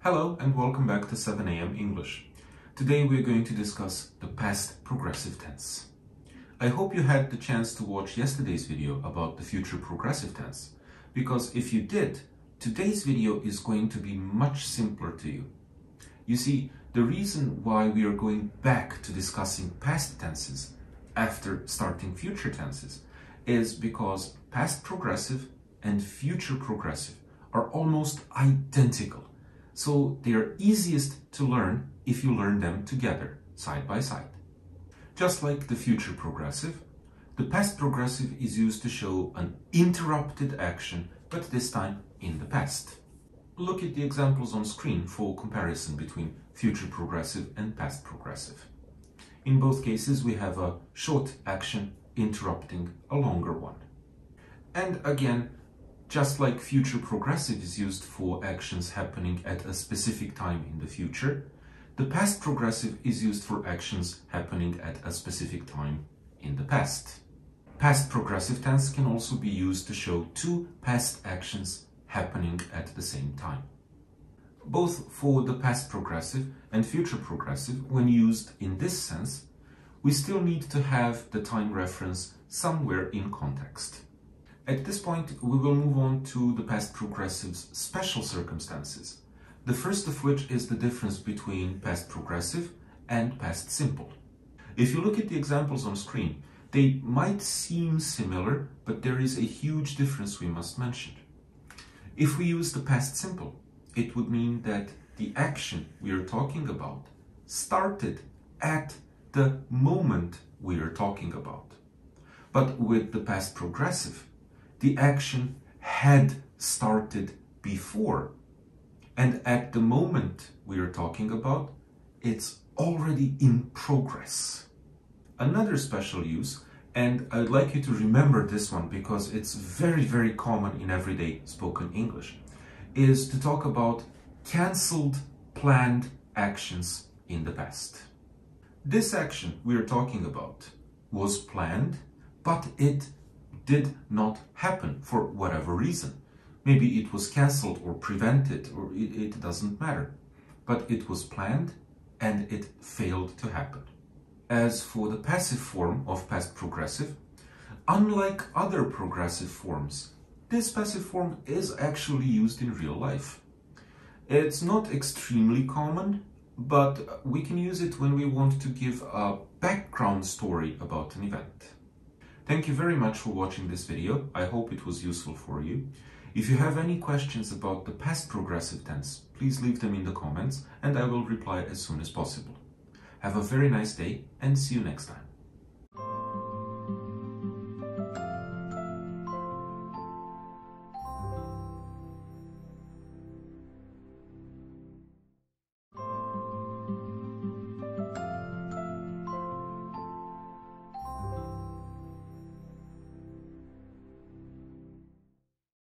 Hello and welcome back to 7am English. Today we're going to discuss the past progressive tense. I hope you had the chance to watch yesterday's video about the future progressive tense, because if you did, today's video is going to be much simpler to you. You see, the reason why we are going back to discussing past tenses after starting future tenses is because past progressive and future progressive are almost identical so they are easiest to learn if you learn them together, side by side. Just like the future progressive, the past progressive is used to show an interrupted action, but this time in the past. Look at the examples on screen for comparison between future progressive and past progressive. In both cases, we have a short action interrupting a longer one. And again, just like future progressive is used for actions happening at a specific time in the future, the past progressive is used for actions happening at a specific time in the past. Past progressive tense can also be used to show two past actions happening at the same time. Both for the past progressive and future progressive, when used in this sense, we still need to have the time reference somewhere in context. At this point, we will move on to the past progressive's special circumstances, the first of which is the difference between past progressive and past simple. If you look at the examples on screen, they might seem similar, but there is a huge difference we must mention. If we use the past simple, it would mean that the action we are talking about started at the moment we are talking about. But with the past progressive, the action had started before. And at the moment we are talking about, it's already in progress. Another special use, and I'd like you to remember this one because it's very, very common in everyday spoken English, is to talk about cancelled planned actions in the past. This action we are talking about was planned, but it did not happen for whatever reason. Maybe it was cancelled or prevented, or it, it doesn't matter. But it was planned and it failed to happen. As for the passive form of past progressive, unlike other progressive forms, this passive form is actually used in real life. It's not extremely common, but we can use it when we want to give a background story about an event. Thank you very much for watching this video. I hope it was useful for you. If you have any questions about the past progressive tense, please leave them in the comments and I will reply as soon as possible. Have a very nice day and see you next time.